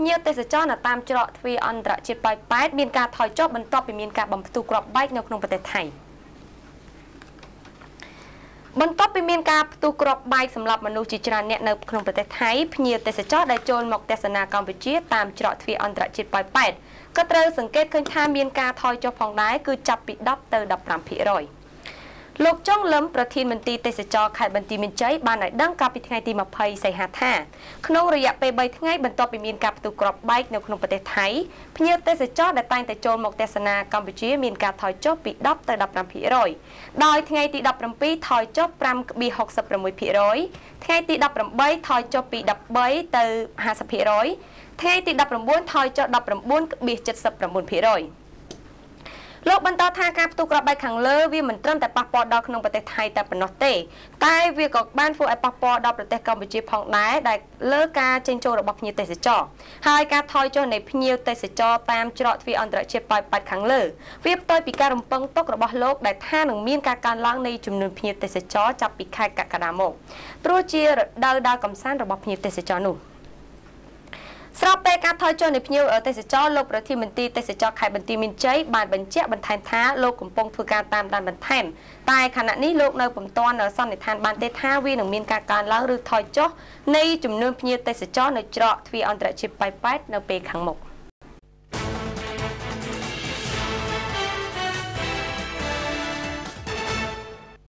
ភ្ញៀវទេសចរនៅតាមច្រកទ្វារអន្តរជាតិប៉ោយប៉ែតមានការថយចុះបន្ទាប់ពីមានការបំផ្ទុះគ្រាប់បែកនៅក្នុងប្រទេសថៃបន្ទាប់ពីមានការផ្ទុះគ្រាប់បែកសម្រាប់មនុស្សជាច្រើនអ្នកនៅក្នុងប្រទេសថៃភ្ញៀវទេសចរដែលចូលមកទស្សនាកម្ពុជាតាមច្រកទ្វារអន្តរជាតិប៉ោយប៉ែតក៏ត្រូវសង្កេតឃើញថាមានការថយចុះផងដែរគឺចាប់ពី10ទៅ15%។ លោកចុងលឹមប្រធានមន្ទីរទេសចរខេត្តបន្ទាយមានជ័យបានឲ្យដឹងកាលពីថ្ងៃទី20សីហាថាក្នុងរយៈពេល3ថ្ងៃបន្ទាប់ពីមានការផ្ទុះគ្រាប់បែកនៅក្នុងប្រទេសថៃភ្ញៀវទេសចរដែលតែងតែចូលមកទស្សនាកម្ពុជាមានការថយចុះពី10ទៅ15%ដោយថ្ងៃទី17ថយចុះ5.66%ថ្ងៃទី18ថយចុះពី13ទៅ50%ថ្ងៃទី19ថយចុះ19.79% លោកបន្តថាការផ្ទុះគ្រាប់បែកខាងលើវាមិនត្រឹមតែប៉ះពាល់ដល់ក្នុងប្រទេសថៃតែប៉ុណ្ណោះទេ តែវាក៏បានធ្វើឲ្យប៉ះពាល់ដល់ប្រទេសកម្ពុជាផងដែរដែលលើការចេញចូលរបស់ភ្ញៀវទេសចរហើយការថយចុះនៃភ្ញៀវទេសចរតាមច្រកទ្វារអន្តរជាតិប៉ោយប៉ែតខាងលើវាផ្ទុយពីការរំពឹងទុករបស់លោកដែលថានឹងមានការកើនឡើងនៃចំនួនភ្ញៀវទេសចរចាប់ពីខែកក្កដាមកព្រោះជារដូវដើរកំសាន្តរបស់ភ្ញៀវទេសចរនោះ ស្របពេលការថយចុះនៃភ្ញៀវទេសចរលោកប្រធានមន្ត្រីទេសចរខេត្តបន្ទាយមានជ័យបានបញ្ជាក់បន្ថែមថាលោកកំពុងធ្វើការតាមដានបន្ថែមតែខណៈនេះលោកនៅពុំទាន់សន្និដ្ឋានបានទេថាវានឹងមានការកើនឡើងឬថយចុះនៃចំនួនភ្ញៀវទេសចរនៅច្រកទ្វារអន្តរជាតិប៉ៃប៉ែតនៅពេលខាងមុខ។